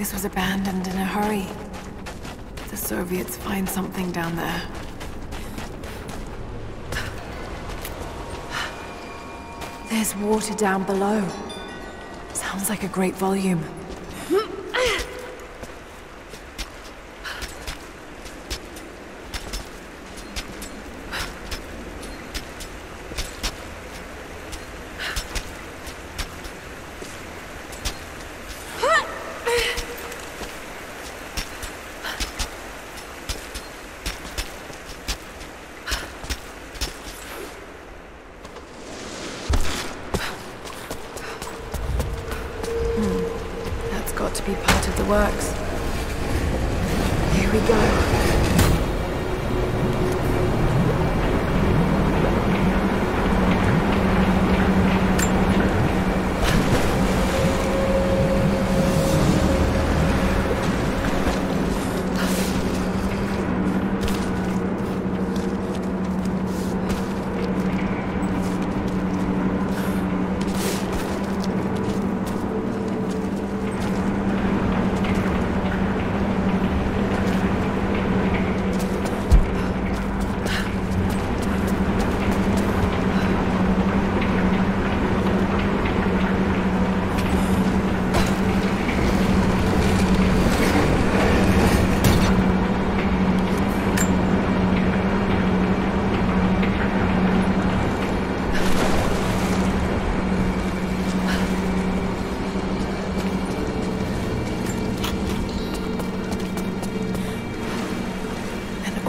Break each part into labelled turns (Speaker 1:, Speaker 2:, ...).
Speaker 1: this was abandoned in a hurry. The Soviets find something down there. There's water down below. Sounds like a great volume. Got to be part of the works. Here we go.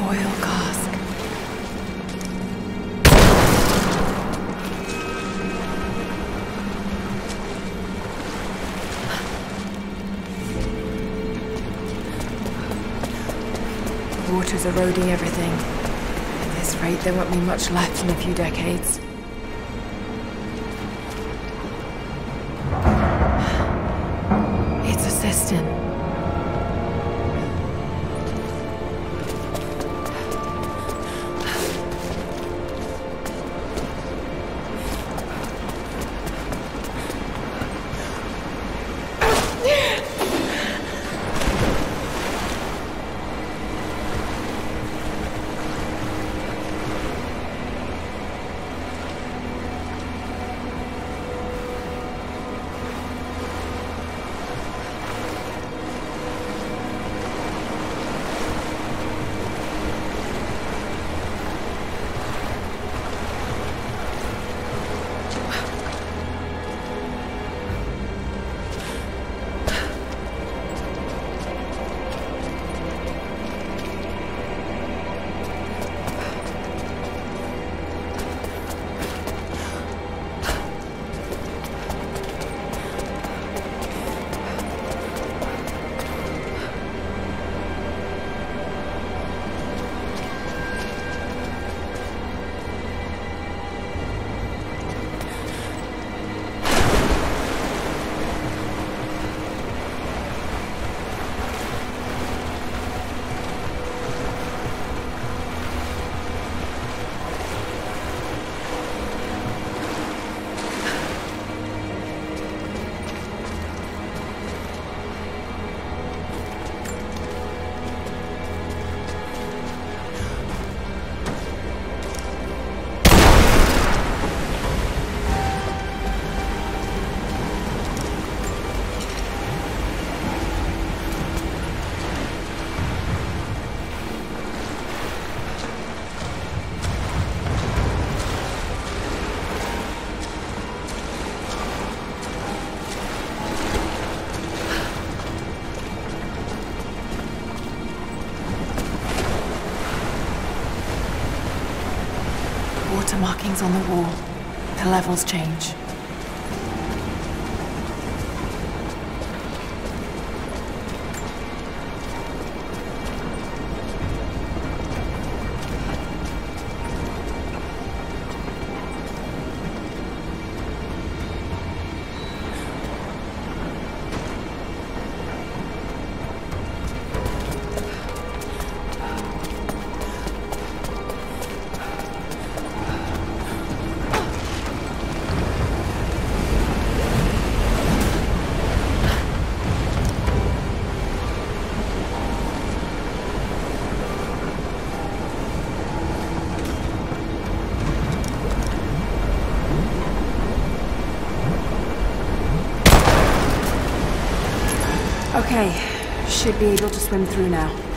Speaker 1: Oil cask. Water's eroding everything. At this rate, there won't be much left in a few decades. It's a cistern. Markings on the wall. The levels change. Okay, should be able to swim through now.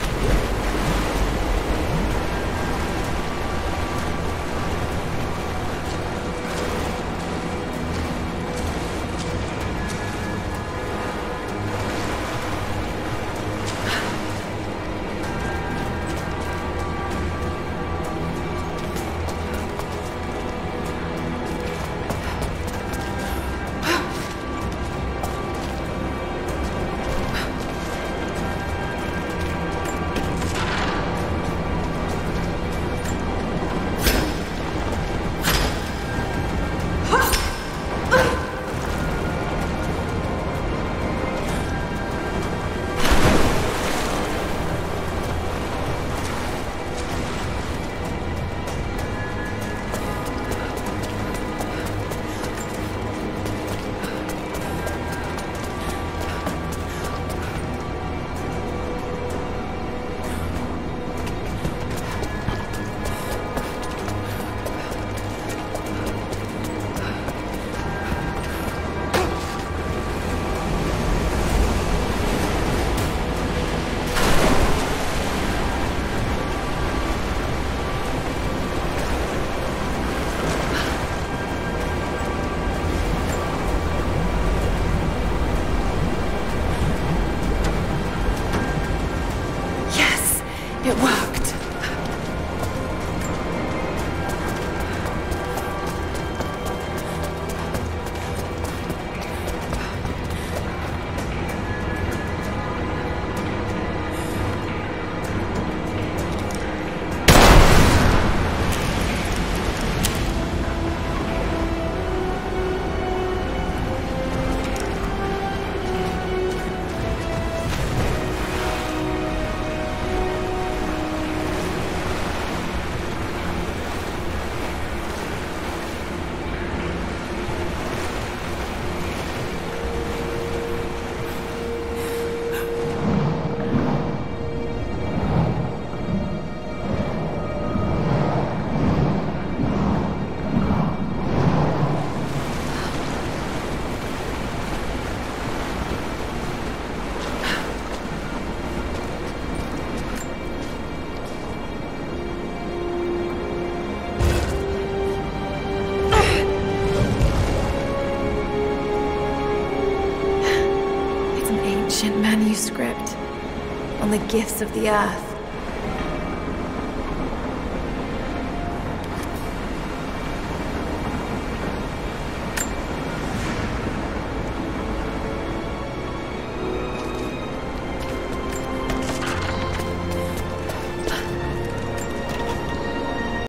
Speaker 1: On the gifts of the earth.